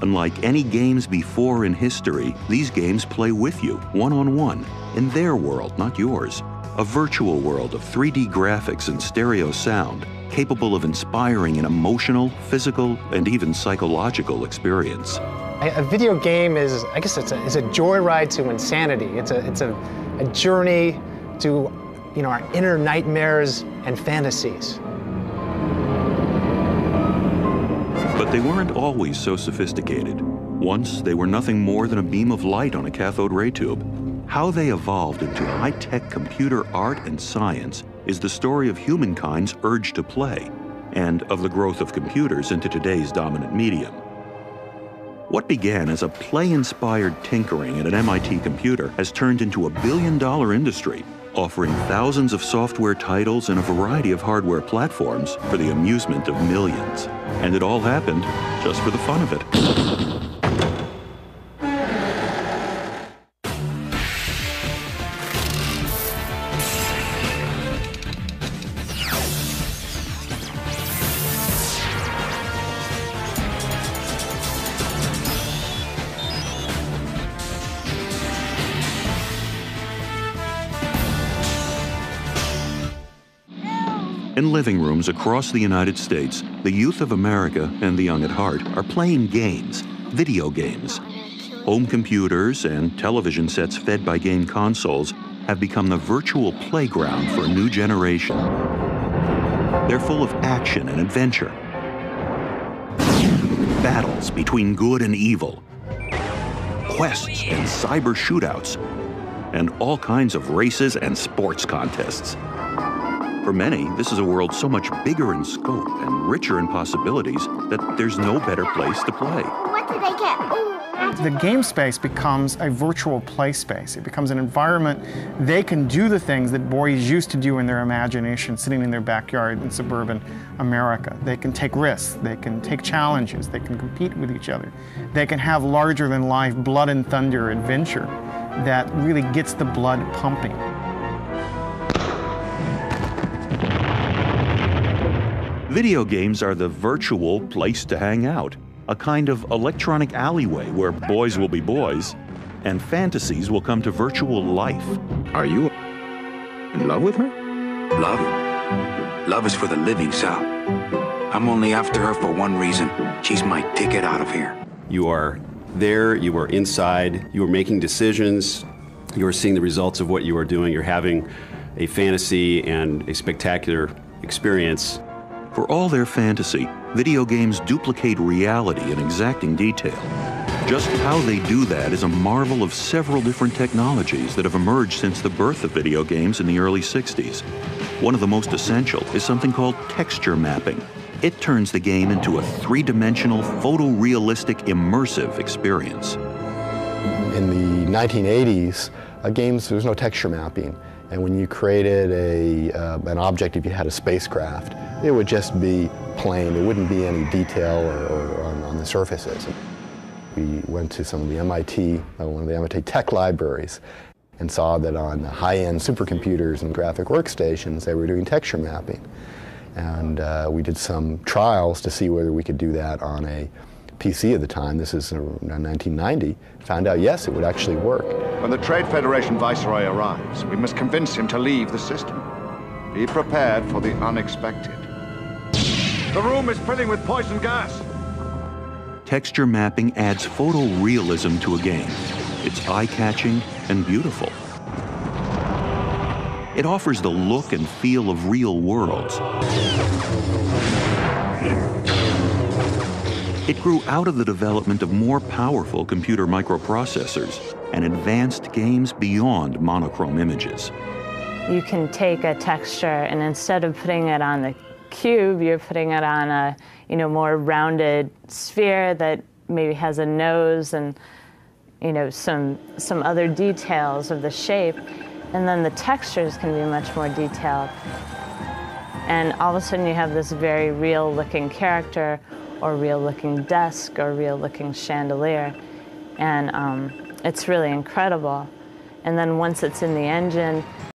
Unlike any games before in history, these games play with you, one on one, in their world, not yours. A virtual world of 3D graphics and stereo sound, capable of inspiring an emotional, physical, and even psychological experience. A video game is, I guess it's a, it's a joyride to insanity. It's a, it's a, a journey to, you know, our inner nightmares and fantasies. But they weren't always so sophisticated. Once, they were nothing more than a beam of light on a cathode ray tube. How they evolved into high-tech computer art and science is the story of humankind's urge to play, and of the growth of computers into today's dominant medium. What began as a play-inspired tinkering at an MIT computer has turned into a billion-dollar industry, offering thousands of software titles and a variety of hardware platforms for the amusement of millions. And it all happened just for the fun of it. living rooms across the United States, the youth of America and the young at heart are playing games, video games. Home computers and television sets fed by game consoles have become the virtual playground for a new generation. They're full of action and adventure, battles between good and evil, quests and cyber shootouts, and all kinds of races and sports contests. For many, this is a world so much bigger in scope and richer in possibilities that there's no better place to play. What did I get? Ooh. The game space becomes a virtual play space. It becomes an environment they can do the things that boys used to do in their imagination, sitting in their backyard in suburban America. They can take risks, they can take challenges, they can compete with each other. They can have larger than life blood and thunder adventure that really gets the blood pumping. Video games are the virtual place to hang out, a kind of electronic alleyway where boys will be boys and fantasies will come to virtual life. Are you in love with her? Love? Love is for the living, Sal. I'm only after her for one reason. She's my ticket out of here. You are there, you are inside, you are making decisions, you are seeing the results of what you are doing, you're having a fantasy and a spectacular experience. For all their fantasy, video games duplicate reality in exacting detail. Just how they do that is a marvel of several different technologies that have emerged since the birth of video games in the early 60s. One of the most essential is something called texture mapping. It turns the game into a three dimensional, photorealistic, immersive experience. In the 1980s, uh, games, there was no texture mapping. And when you created a, uh, an object, if you had a spacecraft, it would just be plain. There wouldn't be any detail or, or on, on, the surfaces. We went to some of the MIT, uh, one of the MIT tech libraries, and saw that on the high-end supercomputers and graphic workstations, they were doing texture mapping. And uh, we did some trials to see whether we could do that on a PC at the time, this is 1990, found out yes, it would actually work. When the Trade Federation Viceroy arrives, we must convince him to leave the system. Be prepared for the unexpected. The room is filling with poison gas. Texture mapping adds photorealism to a game. It's eye-catching and beautiful. It offers the look and feel of real worlds. It grew out of the development of more powerful computer microprocessors and advanced games beyond monochrome images. You can take a texture and instead of putting it on the cube, you're putting it on a you know more rounded sphere that maybe has a nose and you know some some other details of the shape, and then the textures can be much more detailed. And all of a sudden, you have this very real-looking character or real looking desk or real looking chandelier. And um, it's really incredible. And then once it's in the engine,